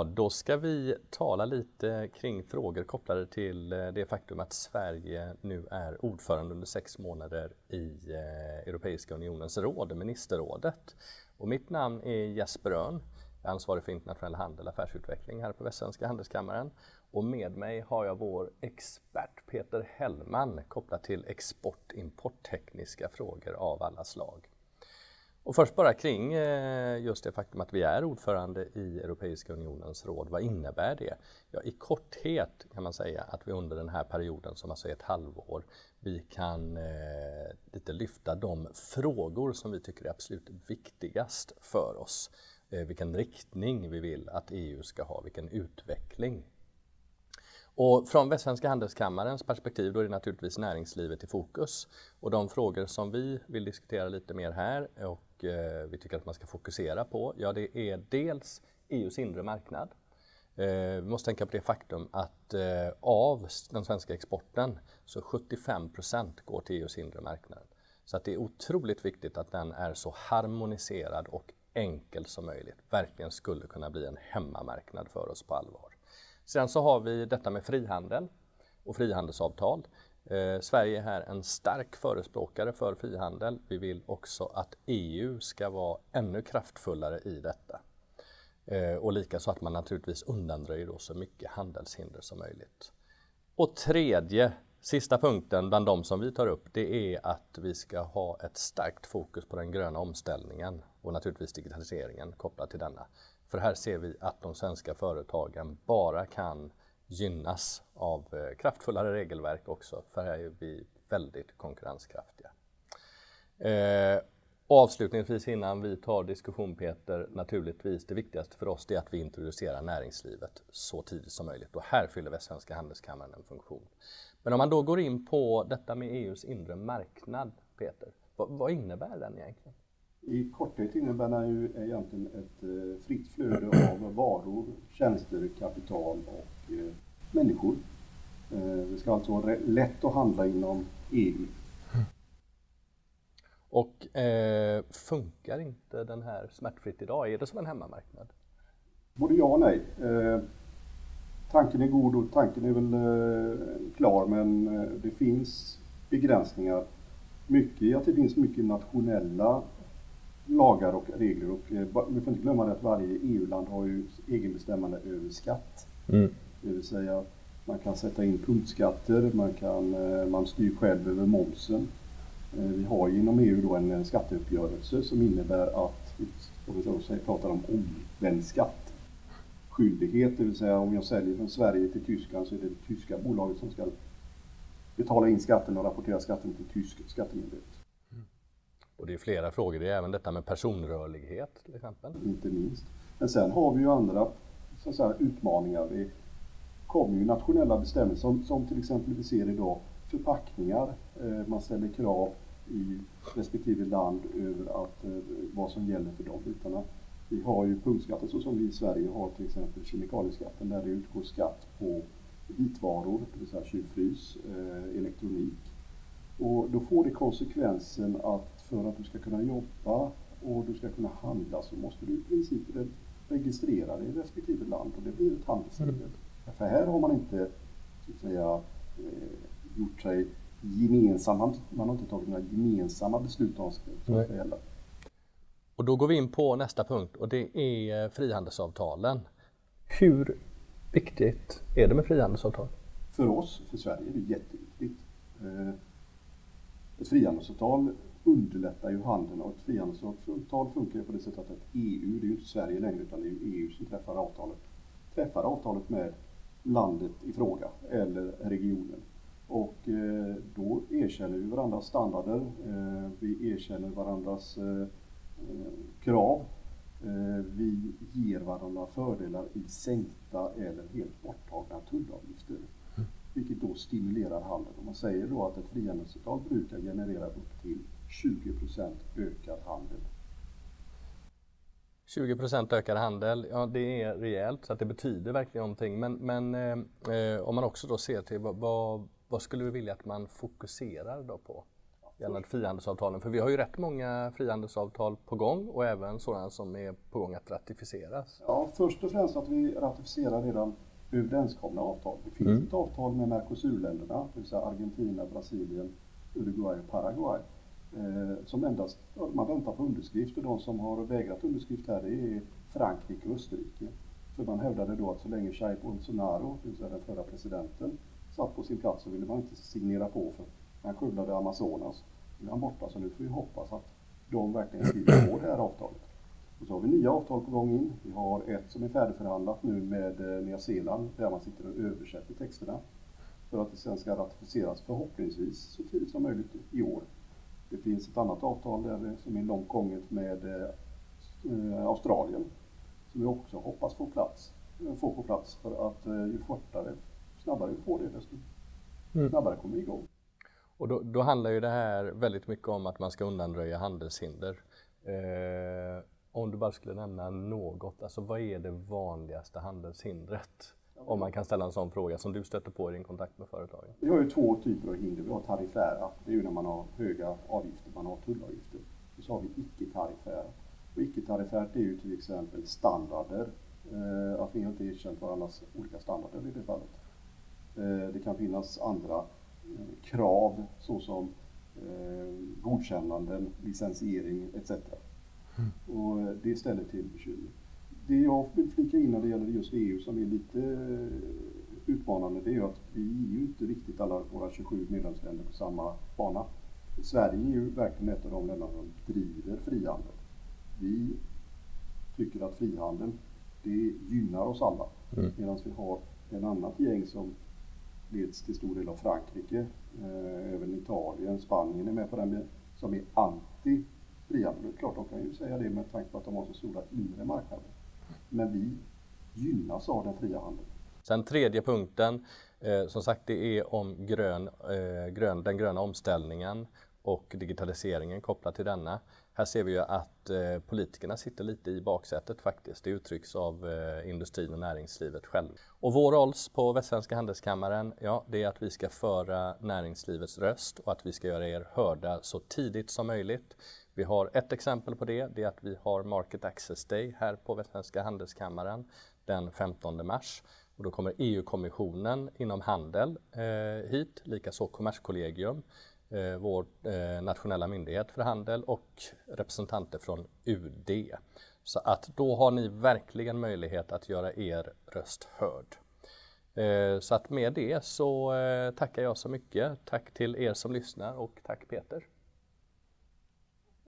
Ja, då ska vi tala lite kring frågor kopplade till eh, det faktum att Sverige nu är ordförande under sex månader i eh, Europeiska unionens råd, ministerrådet. Och mitt namn är Jesper Örn. Jag är ansvarig för internationell handel och affärsutveckling här på Västsvenska handelskammaren. Och med mig har jag vår expert Peter Hellman kopplat till export importtekniska frågor av alla slag. Och först bara kring eh, just det faktum att vi är ordförande i Europeiska unionens råd. Vad innebär det? Ja, I korthet kan man säga att vi under den här perioden, som alltså är ett halvår, vi kan eh, lite lyfta de frågor som vi tycker är absolut viktigast för oss. Eh, vilken riktning vi vill att EU ska ha, vilken utveckling och från Västsvenska handelskammarens perspektiv då är det naturligtvis näringslivet i fokus. Och de frågor som vi vill diskutera lite mer här och eh, vi tycker att man ska fokusera på, ja det är dels EUs inre marknad. Eh, vi måste tänka på det faktum att eh, av den svenska exporten så 75% går till EUs inre marknad. Så att det är otroligt viktigt att den är så harmoniserad och enkel som möjligt. Verkligen skulle kunna bli en hemmamarknad för oss på allvar. Sen så har vi detta med frihandel och frihandelsavtal. Eh, Sverige är här en stark förespråkare för frihandel. Vi vill också att EU ska vara ännu kraftfullare i detta. Eh, och likaså att man naturligtvis undanröjer då så mycket handelshinder som möjligt. Och tredje, sista punkten bland de som vi tar upp, det är att vi ska ha ett starkt fokus på den gröna omställningen och naturligtvis digitaliseringen kopplat till denna. För här ser vi att de svenska företagen bara kan gynnas av eh, kraftfullare regelverk också, för här är vi väldigt konkurrenskraftiga. Eh, avslutningsvis innan vi tar diskussion Peter, naturligtvis det viktigaste för oss är att vi introducerar näringslivet så tidigt som möjligt och här fyller Västsvenska handelskammaren en funktion. Men om man då går in på detta med EUs inre marknad, Peter, vad, vad innebär den egentligen? I korthet innebär den ju egentligen ett eh, fritt flöde av varor, tjänster, kapital och eh, människor. Eh, det ska alltså vara lätt att handla inom EU. Och eh, funkar inte den här smärtfritt idag? Är det som en hemmamarknad? Både ja och nej. Eh, tanken är god och tanken är väl eh, klar men det finns begränsningar. Mycket i att det finns mycket nationella lagar och regler. Och eh, vi får inte glömma att varje EU-land har ju egenbestämmande över skatt. Mm. Det vill säga man kan sätta in punktskatter, man, kan, eh, man styr själv över momsen. Eh, vi har ju inom EU då en skatteuppgörelse som innebär att, om vi pratar om omvänd skatt, skyldighet, det vill säga om jag säljer från Sverige till Tyskland så är det det tyska bolaget som ska betala in skatten och rapportera skatten till tysk skattemyndighet. Och det är flera frågor, det är även detta med personrörlighet till exempel. Inte minst. Men sen har vi ju andra så säga, utmaningar. Det kommer ju nationella bestämmelser som, som till exempel vi ser idag förpackningar. Eh, man ställer krav i respektive land över att, eh, vad som gäller för de bitarna. Vi har ju punktskatter så som vi i Sverige har till exempel kemikalieskatten där det utgår skatt på vitvaror, det vill säga kylfrys, eh, elektronik. Och då får det konsekvensen att för att du ska kunna jobba och du ska kunna handla så måste du i princip registrera dig i respektive land och det blir ett handelshinder. För här har man inte så att säga, eh, gjort sig gemensamma, man har inte tagit några gemensamma beslut om vad ska gälla. Och då går vi in på nästa punkt och det är frihandelsavtalen. Hur viktigt är det med frihandelsavtal? För oss, för Sverige, är det jätteviktigt. Eh, ett frihandelsavtal underlättar ju handeln och ett frihandelsavtal funkar ju på det sättet att EU, det är ju inte Sverige längre utan det är EU som träffar avtalet, träffar avtalet med landet i fråga eller regionen. Och eh, då erkänner vi varandras standarder, eh, vi erkänner varandras eh, krav, vi ger varandra fördelar i sänkta eller helt borttagna tullavgifter. Mm. Vilket då stimulerar handeln. Och man säger då att ett frihandelsavtal brukar generera upp till 20% ökad handel. 20% ökad handel, ja det är rejält så att det betyder verkligen någonting. Men, men eh, om man också då ser till vad, vad, vad, skulle vi vilja att man fokuserar då på? gällande frihandelsavtalen? För vi har ju rätt många frihandelsavtal på gång och även sådana som är på gång att ratificeras. Ja, först och främst att vi ratificerar redan överenskomna avtal. Det finns mm. ett avtal med Mercosurländerna, det vill säga Argentina, Brasilien, Uruguay och Paraguay. Eh, som endast, man väntar på underskrift och de som har vägrat underskrift här det är Frankrike och Österrike. För man hävdade då att så länge Jair Bolsonaro, det vill säga den förra presidenten, satt på sin plats så ville man inte signera på för han skövlade Amazonas. Nu är han borta så nu får vi hoppas att de verkligen skriver på det här avtalet. Och så har vi nya avtal på gång in. Vi har ett som är färdigförhandlat nu med eh, Nya Zeeland där man sitter och översätter texterna för att det sen ska ratificeras förhoppningsvis så tidigt som möjligt i år. Det finns ett annat avtal där, som är långt gånget med eh, Australien som vi också hoppas få, plats, få på plats för att eh, ju fortare, snabbare vi får det desto mm. snabbare kommer vi igång. Och då, då, handlar ju det här väldigt mycket om att man ska undanröja handelshinder. Eh, om du bara skulle nämna något, alltså vad är det vanligaste handelshindret? Om man kan ställa en sån fråga som du stöter på i din kontakt med företagen. Vi har ju två typer av hinder. Vi har tariffära, det är ju när man har höga avgifter, man har tullavgifter. Och så har vi icke-tariffära. Och icke-tariffärt är ju till exempel standarder. Eh, att vi inte erkänt varandras olika standarder i det fallet. Eh, det kan finnas andra eh, krav såsom eh, godkännanden, licensiering etc. Mm. Och det ställer till bekymmer. Det jag vill flika in när det gäller just EU som är lite utmanande det är att vi är ju inte riktigt alla våra 27 medlemsländer på samma bana. Sverige är ju verkligen ett av de länder som driver frihandel. Vi tycker att frihandeln, det gynnar oss alla. Mm. Medan vi har en annat gäng som leds till stor del av Frankrike, eh, även Italien, Spanien är med på den, som är anti frihandel. Det är klart, de kan ju säga det med tanke på att de har så stora inre marknader. Men vi gynnas av den fria handeln. Sen tredje punkten, eh, som sagt det är om grön, eh, grön, den gröna omställningen och digitaliseringen kopplat till denna. Här ser vi ju att eh, politikerna sitter lite i baksätet faktiskt. Det uttrycks av eh, industrin och näringslivet själv. Och vår roll på Västsvenska Handelskammaren, ja, det är att vi ska föra näringslivets röst och att vi ska göra er hörda så tidigt som möjligt. Vi har ett exempel på det, det är att vi har Market Access Day här på Västsvenska Handelskammaren den 15 mars. Och då kommer EU-kommissionen inom handel eh, hit, likaså Kommerskollegium, eh, vår eh, nationella myndighet för handel och representanter från UD. Så att då har ni verkligen möjlighet att göra er röst hörd. Eh, så att med det så eh, tackar jag så mycket. Tack till er som lyssnar och tack Peter.